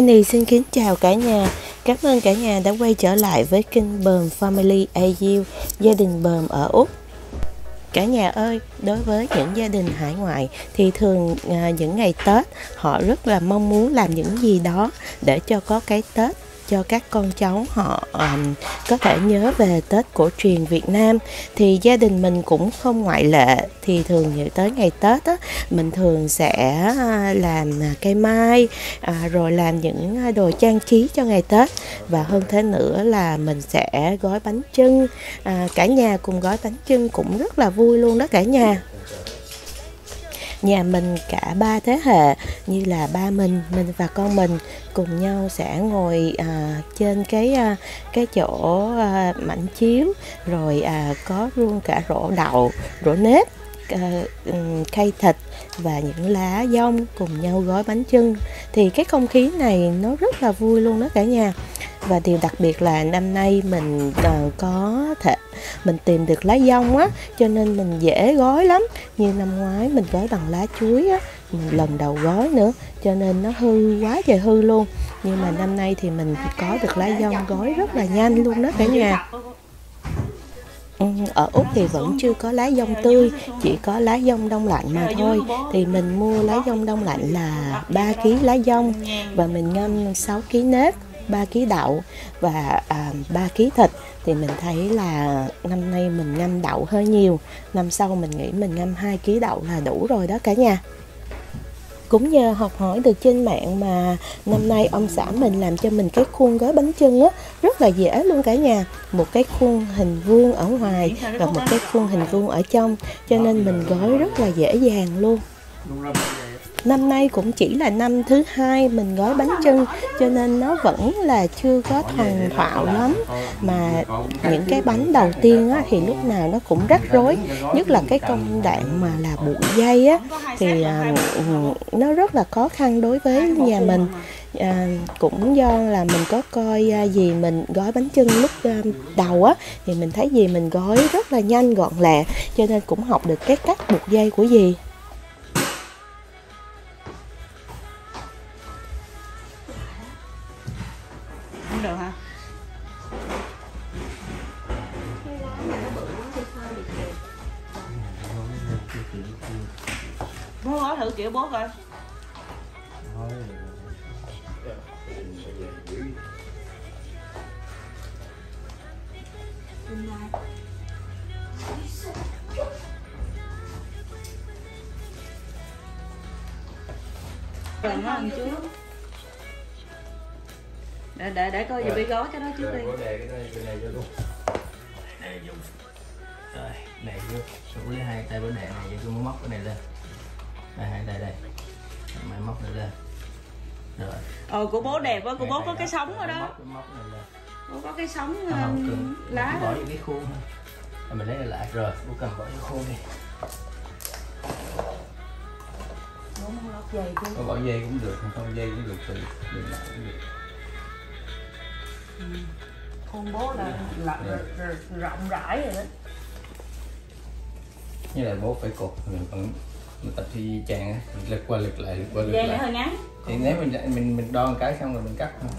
Annie xin kính chào cả nhà. Cảm ơn cả nhà đã quay trở lại với kênh Bờm Family AU, gia đình Bờm ở Úc. Cả nhà ơi, đối với những gia đình hải ngoại thì thường à, những ngày Tết họ rất là mong muốn làm những gì đó để cho có cái Tết cho các con cháu họ um, có thể nhớ về Tết cổ truyền Việt Nam. Thì gia đình mình cũng không ngoại lệ. Thì thường như tới ngày Tết á, mình thường sẽ à, làm à, cây mai à, rồi làm những à, đồ trang trí cho ngày Tết. Và hơn thế nữa là mình sẽ gói bánh trưng à, cả nhà cùng gói bánh trưng cũng rất là vui luôn đó cả nhà nhà mình cả ba thế hệ như là ba mình mình và con mình cùng nhau sẽ ngồi à, trên cái à, cái chỗ à, mảnh chiếu rồi à, có luôn cả rổ đậu rổ nếp à, cây thịt và những lá dong cùng nhau gói bánh trưng thì cái không khí này nó rất là vui luôn đó cả nhà và điều đặc biệt là năm nay mình ờ, có thể mình tìm được lá dong á cho nên mình dễ gói lắm. Như năm ngoái mình gói bằng lá chuối á mình lần đầu gói nữa cho nên nó hư quá trời hư luôn. Nhưng mà năm nay thì mình có được lá dong gói rất là nhanh luôn đó cả nhà. Ừ, ở Úc thì vẫn chưa có lá dong tươi chỉ có lá dong đông lạnh mà thôi. Thì mình mua lá dong đông lạnh là 3 kg lá dong và mình ngâm 6 kg nếp. 3 kg đậu và à, 3 kg thịt thì mình thấy là năm nay mình ngâm đậu hơi nhiều. Năm sau mình nghĩ mình ngâm 2 kg đậu là đủ rồi đó cả nhà. Cũng nhờ học hỏi được trên mạng mà năm nay ông xã mình làm cho mình cái khuôn gói bánh trưng á rất là dễ luôn cả nhà. Một cái khuôn hình vuông ở ngoài và một cái khuôn hình vuông ở trong cho nên mình gói rất là dễ dàng luôn năm nay cũng chỉ là năm thứ hai mình gói bánh trưng cho nên nó vẫn là chưa có thành thạo lắm. Mà những cái bánh đầu tiên á, thì lúc nào nó cũng rắc rối. Nhất là cái công đoạn mà là buộc dây á thì à, nó rất là khó khăn đối với nhà mình. À, cũng do là mình có coi à, gì mình gói bánh trưng lúc à, đầu á thì mình thấy gì mình gói rất là nhanh gọn lẹ cho nên cũng học được cái cách buộc dây của gì cũng được hả? Bố gói thử kiểu bố coi. Rồi nó ăn trước để để để coi giờ bị gói cái đó trước đi. đề cái này cái này vô luôn Này vô Rồi, đè vô. Sủ lấy hai tay bố đề này vô tôi muốn móc cái này lên. Đây, hai tay đây. Mày móc này lên. Rồi. Ờ của bố đẹp quá của bố có cái sống ở đó. Móc, móc này lên. Bố có cái sống lá. Bỏ vô cái khuôn Rồi mình lấy này lại. Rồi, bố cần bỏ vô khuôn đi. Bố muốn lót dây chứ. Có bỏ dây cũng được, không dây cũng được Tùy, đừng lại cũng được con bố là, là, Dạ. r- rộng rãi rồi đó. Như là bố phải cột Mình vẫn mình tập thi chàng á Mình lật qua lật lại, lật qua lật lại. hơi ngắn. Thì nếu mình mình mình đo một cái xong rồi mình cắt. Thôi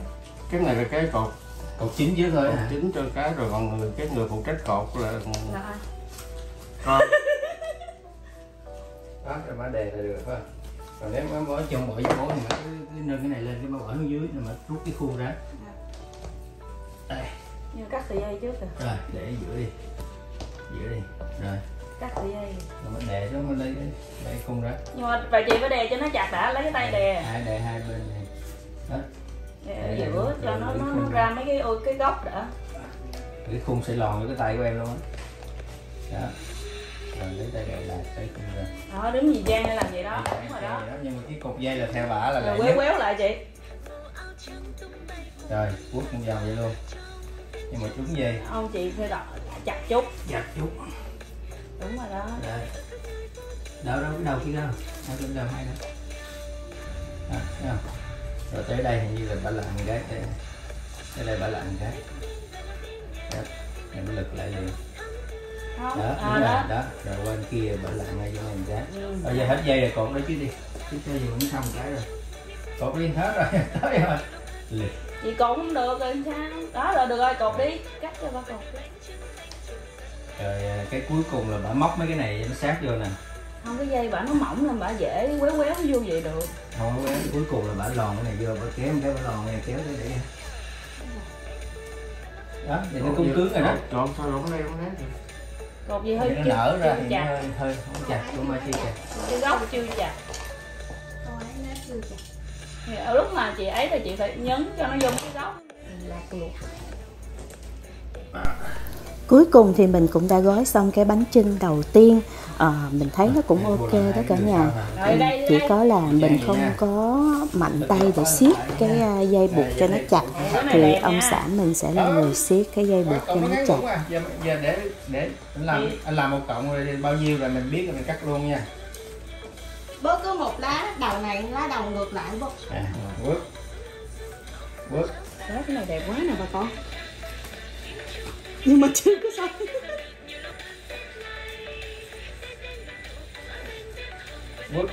cái này là cái cột Cột chín dưới thôi. Cột hả? chính cho cái rồi còn người cái người phụ trách cột là là ai? con. Đó rồi má đề là được phải không? Còn nếu má bỏ chồng bỏ vô bố thì má cứ, cứ nâng cái này lên cái má bỏ xuống dưới rồi má rút cái khuôn ra đây. Nhưng cắt sợi dây trước rồi. Rồi để giữa đi. Giữa đi. Rồi. Cắt sợi dây. Rồi má đè xuống má lấy cái lấy khung ra. Nhưng mà bà chị phải đè cho nó chặt đã lấy cái tay đè hai đè hai bên này. Đó. Đè ở giữa cho nó nó, nó ra. mấy cái ôi cái góc đã. Cái khung sẽ lòn với cái tay của em luôn á. Đó. Rồi lấy tay đè lại cái khung ra. Đó đứng gì gian hay làm gì đó. Đúng rồi đó. nhưng mà cái cột dây là theo bả là rồi quéo quéo lại chị. Rồi quất một vòng vậy luôn nhưng mà trúng dây không chị phải đọc chặt chút. Chặt chút đúng rồi đó. Đấy. đâu đâu cái đầu kia đâu. Hai cái đầu hai đó. Đó, thấy không? Rồi tới đây hình như là bà lặn cái tới, tới đây bà lặn cái đó em lực lại liền. Đó à, đúng đó. đó. Rồi bên kia bà lặn ngay cho mình cái Ừ. bây giờ hết dây rồi cột đấy chứ đi. Chứ chơi gì cũng xong cái rồi. Cột liên hết rồi tới rồi. Liệt chị cột không được rồi sao? Đó rồi được rồi cột đi. Cắt cho ba cột rồi à, cái cuối cùng là bà móc mấy cái này nó sát vô nè. Không cái dây bả nó mỏng nên bả dễ quéo quéo vô vậy được. Không cái cuối cùng là bà lòn cái này vô bà kéo một cái bà lòn này kéo tới để đó thì nó cũng cứng rồi đó. Trộn sao lỏng leo đấy cột gì hơi nó chưa, nở ra chưa thì nó chặt hơi hơi không chặt cũng mà chi chặt. Cái góc chưa chặt thì ở lúc mà chị ấy thì chị phải nhấn cho nó vô cái góc. Lạc luộc Cuối cùng thì mình cũng đã gói xong cái bánh trưng đầu tiên. Ờ, Mình thấy nó cũng ok đó cả nhà. Chỉ có là mình không có mạnh tay để siết cái à, dây buộc cho nó chặt. Thì ông xã mình sẽ là người siết cái dây buộc cho nó chặt. À giờ, giờ để để anh làm anh làm một cộng rồi bao nhiêu rồi mình biết rồi mình cắt luôn nha bớt có một lá đầu này lá đầu ngược lại bớt. À, quất quất Đó, cái này đẹp quá nè bà con. Nhưng mà chưa có xong quất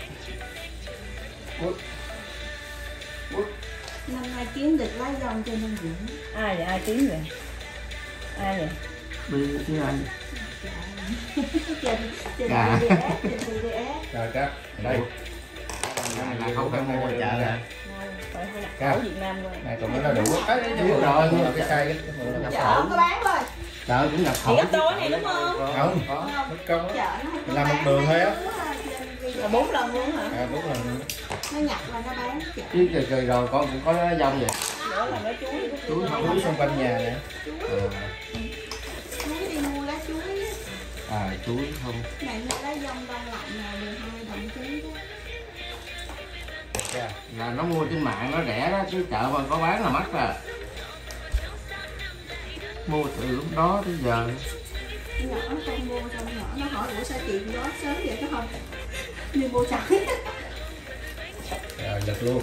quất quất năm nay kiếm được lá dòng cho nên dưỡng ai vậy? Ai kiếm vậy? Ai vậy? Đi chứ ai Dạ. Rồi cắt đây. Là không phải mua chợ chợ Cao. ở Việt Nam thôi này còn nó đủ đấy Biết rồi. rồi cái cái cái nhập khẩu có bán thôi chợ cũng nhập khẩu. Gấp đôi này đúng không? Không mất công nó không Làm một đường thôi á. là bốn lần luôn hả? À đúng rồi nó nhập là nó bán chứ trời trời rồi con cũng có dông vậy. Nữa là nói chuối Chuối không chuối xung quanh nhà nè chuối đi mua lá chuối à chuối không? Này mua lá dòng đông lạnh nè mười hai đồng ký đó. Dạ. là nó mua trên mạng nó rẻ đó chứ chợ mà có bán là mắc à. Mua từ lúc đó tới giờ. Nhỏ con mua con nhỏ nó hỏi ủa sao chị đó sớm vậy nó không? Đi mua sẵn rồi lật luôn.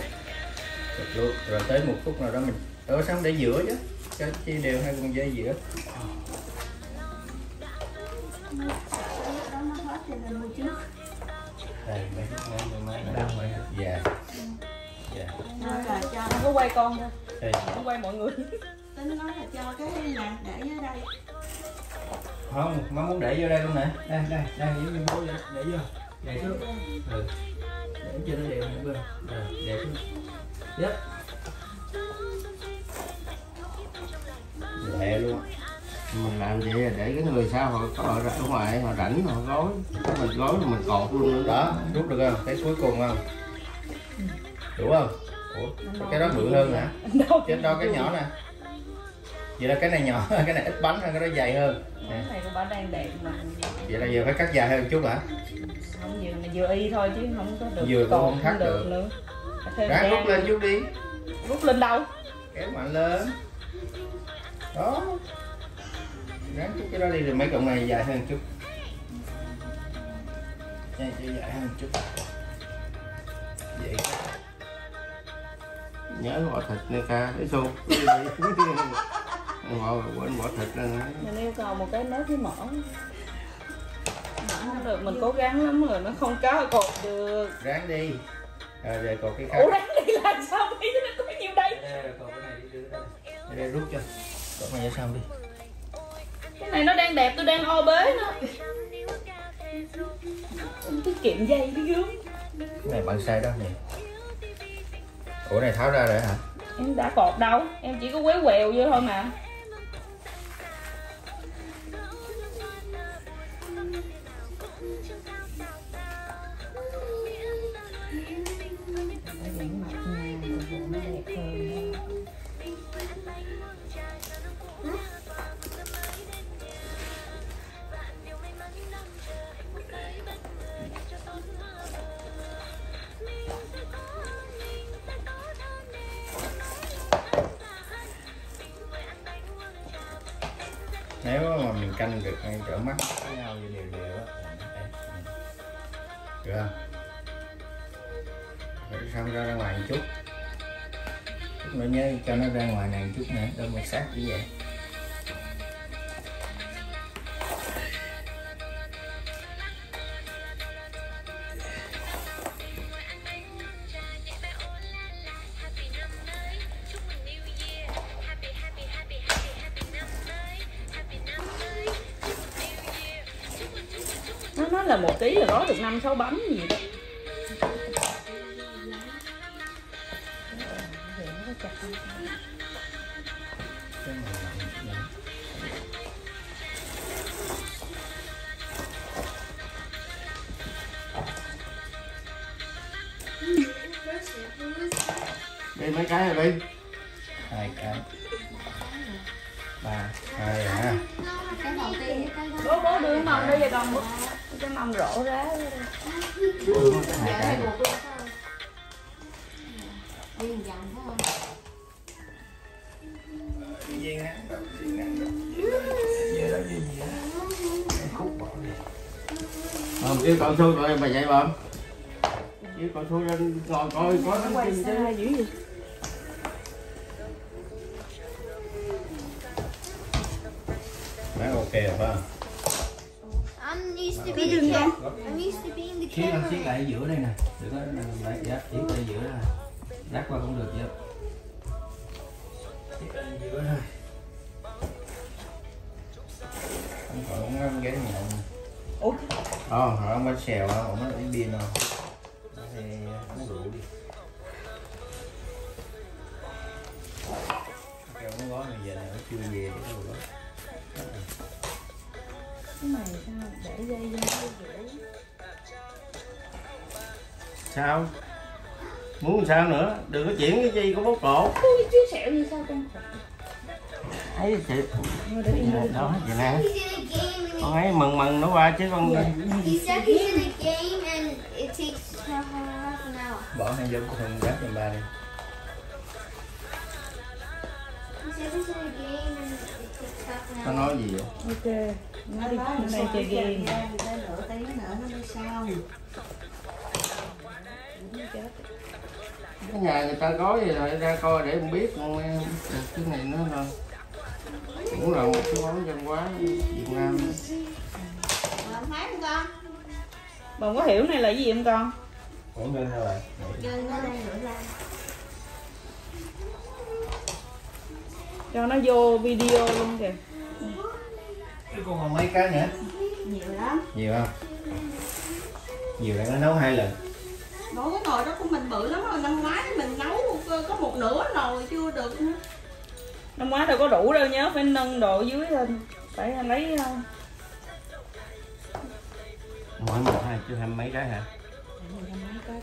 Lật luôn. Rồi tới một phút nào đó mình ở không để giữa chứ? Cho chia đều hai con dây giữa đây mấy mấy mấy mấy đang quay dạ dạ nói là cho không có quay con thôi đây không quay mọi người tính nói là cho cái nè để dưới đây không má muốn để vô đây luôn nè đây đây đây giống như bố vậy để vô để xuống ừ để cho nó đều hai bên rồi để xuống yep lẹ luôn mình làm vậy là để cái người sao họ có ở ở ngoài họ rảnh họ gói. Mình gói thì mình cột luôn nữa. Đó rút được không? Cái cuối cùng không? Đủ không? Ủa cái đó bự hơn hả? Đâu trên đo cái nhỏ nè. Vậy là cái này nhỏ cái này ít bánh hơn cái đó dày hơn. Nè. cái này của bà đang đẹp mà. Vậy là giờ phải cắt dài hơn chút hả? Không vừa mà vừa y thôi chứ không có được Vừa cũng không thắt được. nữa. Phải thêm ráng rút lên chút đi. Rút lên đâu? Kéo mạnh lên. Đó ráng chút cái đó đi rồi mấy cọng này dài hơn chút. Đây, cho dài hơn chút. Vậy nhớ bỏ thịt nè ca để xô. Bỏ quên bỏ thịt lên mình yêu cầu một cái nếp với mỡ. Không được mình cố gắng lắm rồi nó không có cột được. Ráng đi. Rồi rồi còn cái khác. Ủa đáng đi làm sao? Bây giờ nó có nhiều đây. Đây, đây, còn cái này đi đưa đây rút cho. Còn này ra sao đi cái này nó đang đẹp tôi đang o bế nó. Tiết kiệm dây cái gớm. Cái này bạn sai đó nè. Ủa này tháo ra rồi hả? Em đã cột đâu em chỉ có quéo quẹo vô thôi mà để xong ra ra ngoài một chút. Chút nữa nhớ cho nó ra ngoài này một chút nữa đâu mà sát như vậy nó nói là một ký là gói được năm sáu bánh. Đi mấy cái rồi đi hai cái. Ba hai rồi ha. cái đầu tiên cái đó. Bố bố đưa đây cho con bố cái mâm rổ ra. Cái hai cái. Đi không dây ngắn đó dây ngắn đó dây đó dây gì Cái khúc bỏ đi. Bơm chứ con su rồi bà dậy bơm chứ con su lên ngồi coi có quay chim chứ rồi phải không? I'm used to be the kid. I'm used to the lại ở giữa đây nè Đừng có lại dạ, lại giữa đây Rắc qua cũng được vậy Siết lại giữa thôi Không còn không ăn ghế nhậu ủa? Ờ, ăn bánh xèo không, họ uống pin sao? Muốn sao nữa? Đừng có chuyển cái chi của bố cổ. Ui, chiếc sẹo như sao con ấy chị đó vậy nè. Con ấy mừng mừng nó qua chứ con hour. Bỏ hai giống thùng rác cho ba đi. Nó nói gì vậy? Ok. Nó đi. Hôm nay chơi game. Nửa tí nữa nó đi cái nhà người ta gói vậy rồi ra coi để không biết con em cái này nó là cũng là một cái món văn hóa Việt Nam thấy không con? bà có hiểu này là gì không con Ủa? Nhân nó đang rửa ra cho nó vô video luôn kìa Cái con còn mấy cái nữa? Nhiều lắm Nhiều không? Nhiều là nó nấu hai lần Nồi cái nồi đó của mình bự lắm rồi Năm ngoái mình nấu có một nửa nồi chưa được nữa. Năm ngoái đâu có đủ đâu nhớ phải nâng độ dưới lên phải lấy uh, mỗi một hai chứ hai mấy cái hả?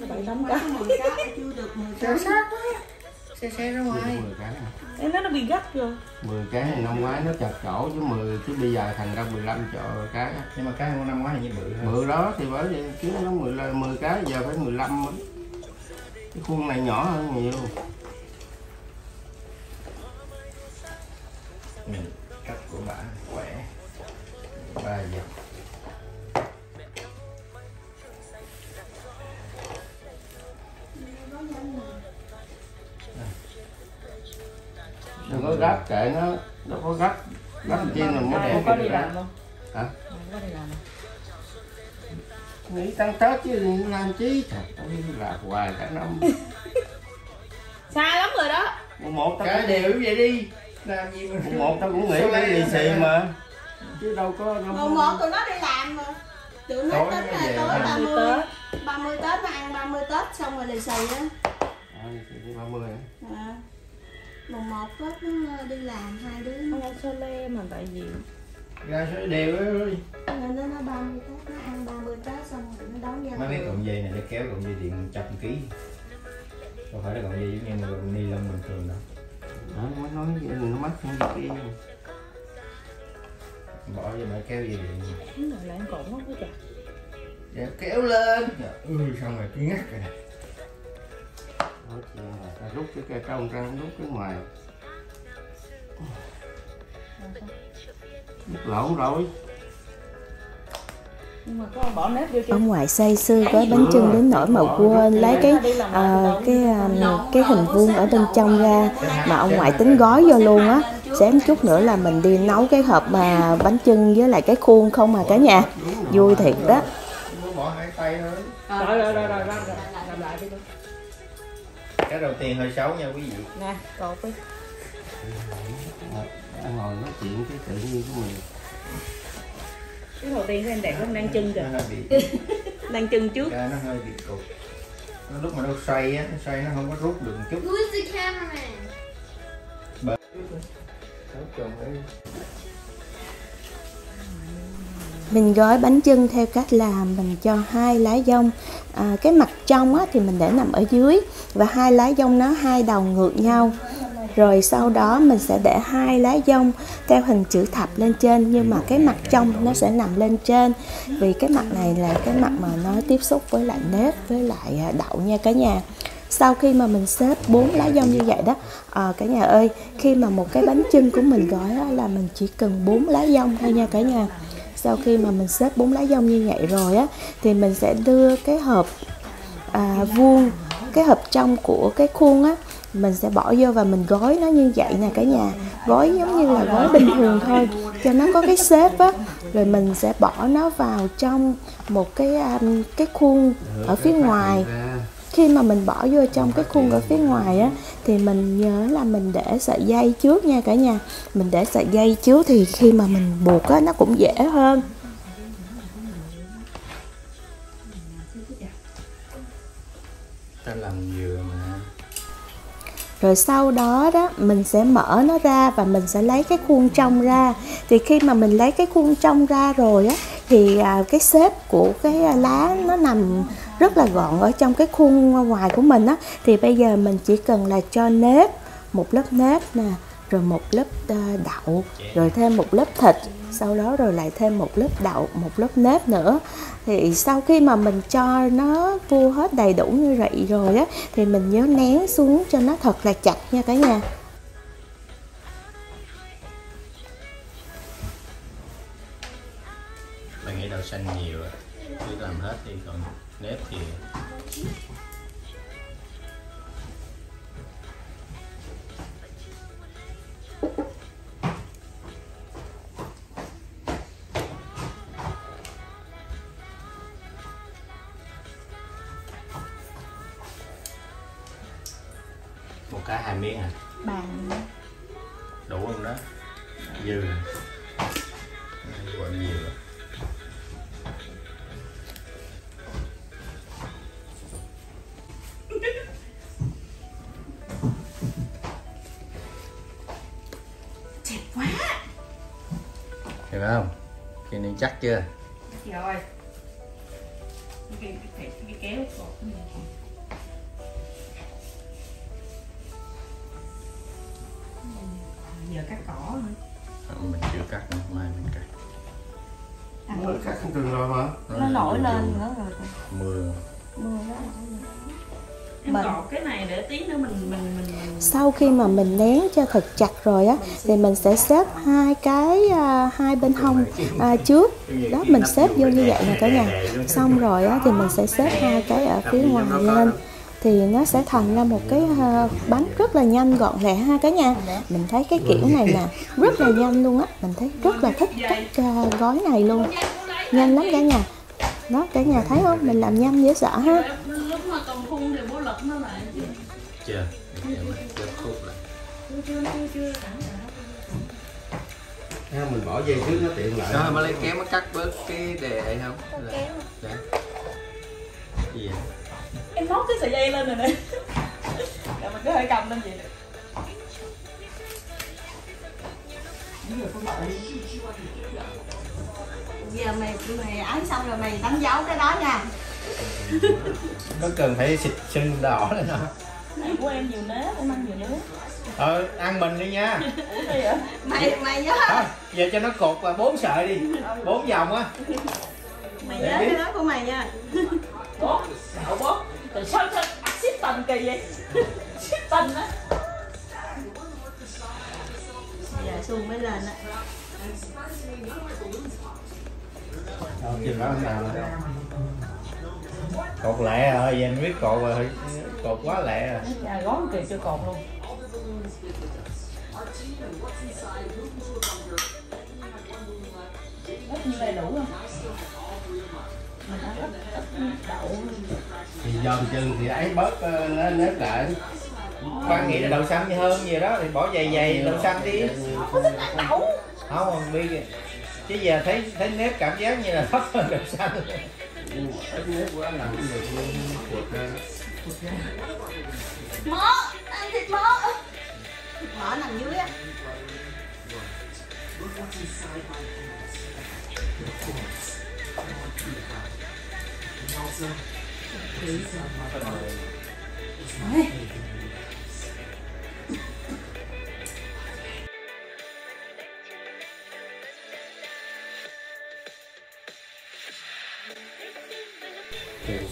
Bảy tám cái. Mười cái chưa được mười cái Xe xe ra Chưa mười cái nói nó bị gắt rồi 10 cái thì năm ngoái nó chặt chỗ chứ 10 chứ bây giờ thành ra 15 chỗ cái. Á. Nhưng mà cái năm ngoái là như bự hơn. Bự đó thì bởi vậy chứ nó 10, là 10 cái giờ phải 15 á. cái khuôn này nhỏ hơn nhiều kệ nó nó có gấp gấp chi là mới đẹp có đi đó. làm không? Hả? Mai có đi làm không? Nghĩ tăng tết chứ làm chi trời ơi là hoài cả năm. Xa lắm rồi đó. Mùng một tao Cái đều vậy đi? Làm gì mà mùng một tao cũng nghĩ cái làm xì mà. Chứ đâu có đâu Mùng một tụi nó đi làm mà. Tụi nó Tối tính là tối làm. 30 Tết 30 Tết nó ăn 30 Tết xong rồi lì xì á. Xì ba mươi. Mùng 1 Tết nó đi làm hai đứa. Nó không ăn sơ le mà tại vì Ra số đều ơi Nên nó nó 30 Tết nó ăn 30 Tết xong rồi nó đón giao Mấy cái cọng dây này nó kéo cọng dây điện trăm ký. Không phải là cọng dây giống như là cọng ni lông bình thường đâu. Đó mới nói vậy đừng nó mắc không được kia Bỏ vô mà kéo dây điện là cộn không có chặt Dạ, kéo lên. Ừ xong rồi cứ ngắt rồi nè Nói chuyện là ta rút cái cây trong ra rút cái ngoài. Lộn rồi. Nhưng mà có bỏ nếp vô chưa? Ông ngoại say sưa gói bánh chưng đến nỗi mà quên lấy cái à, cái à, cái hình vuông ở bên trong ra mà ông ngoại tính gói vô luôn á. Xém chút nữa là mình đi nấu cái hộp mà bánh chưng với lại cái khuôn không mà cả nhà. Vui thiệt đó. Bỏ hai tay thôi. Rồi rồi rồi rồi cái đầu tiên hơi xấu nha quý vị. Nè cột đi. Đang ngồi nói chuyện cái tự nhiên của mình. Cái đầu tiên của em đẹp lắm đang chân kìa. Đang chân trước. Cái nó hơi bị cục nó lúc mà nó xoay á nó xoay nó không có rút được một chút. Who's the cameraman? Sáu chồng ấy mình gói bánh chưng theo cách là mình cho hai lá dông. À, cái mặt trong á, thì mình để nằm ở dưới và hai lá dông nó hai đầu ngược nhau. Rồi sau đó mình sẽ để hai lá dông theo hình chữ thập lên trên nhưng mà cái mặt trong nó sẽ nằm lên trên. Vì cái mặt này là cái mặt mà nó tiếp xúc với lại nếp với lại à, đậu nha cả nhà. Sau khi mà mình xếp bốn lá dông như vậy đó à, cả nhà ơi khi mà một cái bánh chưng của mình gói là mình chỉ cần bốn lá dông thôi nha cả nhà sau khi mà mình xếp bốn lá dông như vậy rồi á thì mình sẽ đưa cái hộp à, vuông cái hộp trong của cái khuôn á mình sẽ bỏ vô và mình gói nó như vậy nè cả nhà. Gói giống như là gói bình thường thôi cho nó có cái xếp á. Rồi mình sẽ bỏ nó vào trong một cái um, cái khuôn ở phía ngoài khi mà mình bỏ vô trong cái khuôn ở phía ngoài á thì mình nhớ là mình để sợi dây trước nha cả nhà. Mình để sợi dây trước thì khi mà mình buộc á nó cũng dễ hơn rồi sau đó đó mình sẽ mở nó ra và mình sẽ lấy cái khuôn trong ra. Thì khi mà mình lấy cái khuôn trong ra rồi á thì à, cái xếp của cái à, lá nó nằm rất là gọn ở trong cái khuôn ngoài của mình á. Thì bây giờ mình chỉ cần là cho nếp một lớp nếp nè rồi một lớp ờ, đậu, rồi thêm một lớp thịt. Sau đó rồi lại thêm một lớp đậu, một lớp nếp nữa. Thì sau khi mà mình cho nó vua hết đầy đủ như vậy rồi á, thì mình nhớ nén xuống cho nó thật là chặt nha cả nhà. Bạn nghĩ đậu xanh nhiều cứ làm hết đi, còn nếp thì Hiểu không? Cái này chắc chưa? rồi cái cái cái kéo cột cái giờ cắt cỏ nữa Không, mình chưa cắt nữa, mai mình cắt. mới cắt từ rồi mà nó nổi lên nữa rồi Mưa. Em cột cái này để tí nữa mình mình mình, mình sau khi mà mình nén cho thật chặt rồi á thì mình sẽ xếp hai cái à, hai bên hông à, trước. Đó mình xếp vô như vậy nè cả nhà. Xong rồi á thì mình sẽ xếp hai cái ở phía ngoài lên. thì nó sẽ thành ra một cái à, bánh rất là nhanh gọn lẹ ha cả nhà. Mình thấy cái kiểu này nè rất là nhanh luôn á. Mình thấy rất là thích cách à, gói này luôn. Nhanh lắm cả nhà. Đó cả nhà thấy không? Mình làm nhanh dễ sợ ha mà còn phun thì bố lật nó lại Chưa? Để mình chốt khúc lại. ha mình bỏ dây trước nó tiện lợi Đó, mới lấy kéo mới cắt bớt cái đề ấy không? Là- Dạ. Gì vậy? em móc cái sợi dây lên rồi nè rồi mình có thể cầm lên vậy giờ mày mày ấn xong rồi mày đánh dấu cái đó nha Có cần phải xịt sưng đỏ lên không? này của em nhiều nếp em ăn nhiều nếp. Ờ, ăn mình đi nha. ủa gì vậy? Mày mày nhớ Thôi, giờ cho nó cột là bốn sợi đi, bốn vòng á. mày nhớ cái đó của mày nha. Bố đậu bố rồi sao sao? Ship tần kỳ vậy? Ship tần á. Giờ xuồng mới lên á. Chừng đó làm rồi cột lẹ rồi giờ anh biết cột rồi cột quá lẹ rồi Dạ, gói kìa chưa cột luôn. Ít như vậy đủ không? Mình ăn ít ít đậu thì dòm chừng thì ấy bớt ờ, nó nếp lại. Khoan nghĩ là đậu xanh thì hơn gì đó thì bỏ dày dày đậu xanh đi. Đậu. Không đi. Chứ giờ thấy thấy nếp cảm giác như là thấp hơn đậu xanh nhưng mà ít nếp quá làm không được luôn cuộc mỡ ăn thịt mỡ thịt mỡ nằm dưới á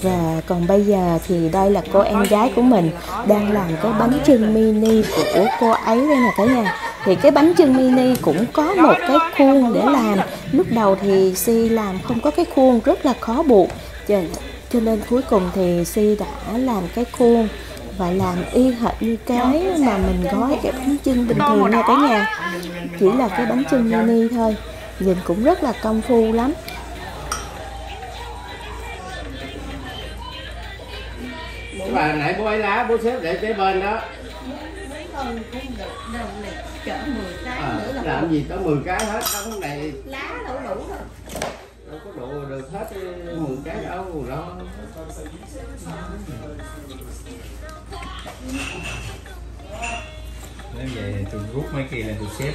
Và còn bây giờ thì đây là cô em gái của mình đang làm cái bánh trưng mini của cô ấy đây nè cả nhà. Thì cái bánh trưng mini cũng có một cái khuôn để làm. Lúc đầu thì Si làm không có cái khuôn rất là khó buộc. Cho, cho nên cuối cùng thì Si đã làm cái khuôn và làm y hệt như cái mà mình gói cái bánh trưng bình thường nha cả nhà. Chỉ là cái bánh trưng mini thôi. Nhìn cũng rất là công phu lắm. Bà nãy bố ấy lá bố xếp để kế bên đó. Mấy con cũng được đâu này cỡ 10 cái à, nữa là làm gì tới 10 cái hết đống này lá đâu đủ rồi đâu có đủ được hết 10 cái đâu đó nếu vậy tôi rút mấy kia là tôi xếp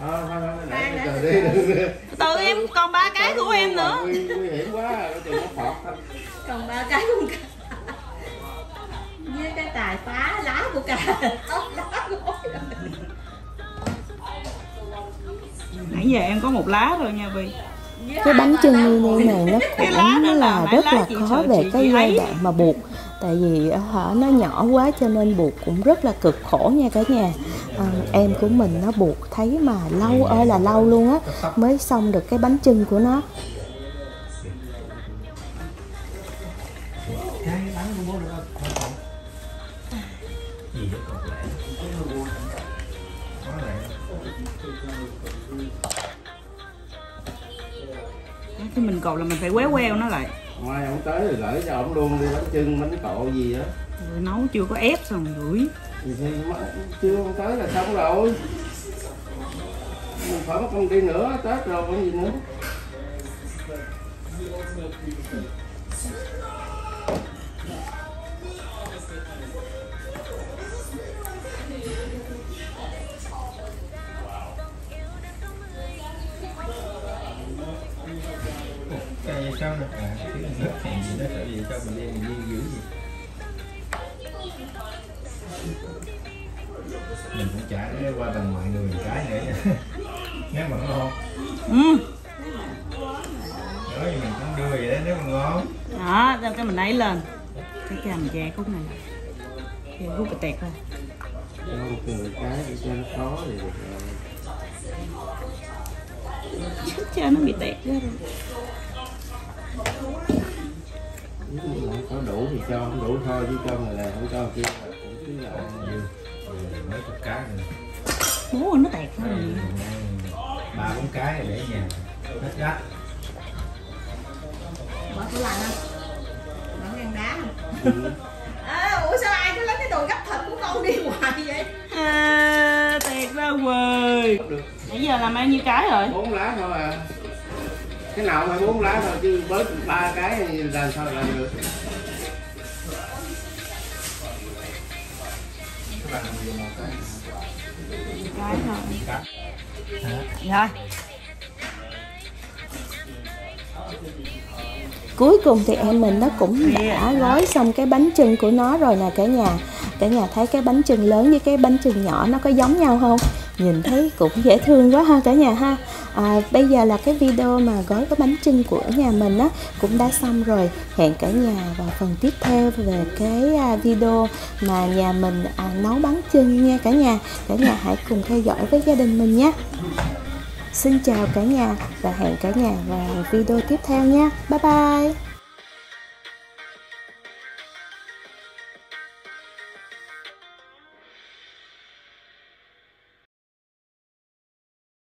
ờ, thôi thôi đi. em còn ba cái của em nữa. nguy, hiểm quá đừng có phọt còn ba cái con cà phá lá của cà lá nãy giờ em có một lá rồi nha Vi cái bánh trưng mini này nó cũng là rất là khó về cái giai đoạn mà buộc. Tại vì ờ, hả nó nhỏ quá cho nên buộc cũng rất là cực khổ nha cả nhà. À, em của mình nó buộc thấy mà lâu ơi là lâu luôn á mới xong được cái bánh trưng của nó cột là mình phải quéo queo nó lại. Mai ông tới thì gửi cho ông luôn đi bánh trưng bánh cộ gì đó rồi nấu chưa có ép xong gửi thì, chưa ông tới là xong rồi. Mình phải mất công đi nữa tết rồi còn gì nữa sao nè à, cái nước hẹn gì đó sợ gì sao mình đem mình đi giữ gì? Mình cũng trả cái qua tầng mọi người một cái nữa nếu mà ngon. Ừ. Nói gì mình cũng đưa vậy đó nếu mà ngon. Đó xong cái mình lấy lên. Cái cái mình che khúc này. Thì khúc cái tẹt ra Không từ cái để cho nó khó thì được rồi. cho nó bị tẹt ra rồi có đủ thì cho không đủ thôi chứ cho người này không cho kia cũng cứ là mấy chục cái rồi. Bố ơi, nó tẹt ra rồi. Ba bốn cái để nhà. Hết đất bỏ tủ lạnh không? Bỏ ngăn đá không? À, ủa sao ai cứ lấy cái đồ gấp thịt của con đi hoài vậy? À, tẹt ra quời nãy giờ làm bao nhiêu cái rồi? Bốn lá thôi à cái nào phải bốn lá thôi chứ bớt ba cái làm sao làm được? Cái rồi. Rồi cuối cùng thì em mình nó cũng đã gói xong cái bánh trưng của nó rồi nè cả nhà. Cả nhà thấy cái bánh trưng lớn với cái bánh trưng nhỏ nó có giống nhau không? Nhìn thấy cũng dễ thương quá ha cả nhà ha à, bây giờ là cái video mà gói có bánh trưng của nhà mình á cũng đã xong rồi hẹn cả nhà vào phần tiếp theo về cái à, video mà nhà mình à, nấu bánh trưng nha cả nhà cả nhà hãy cùng theo dõi với gia đình mình nhé Xin chào cả nhà và hẹn cả nhà vào video tiếp theo nha. Bye bye.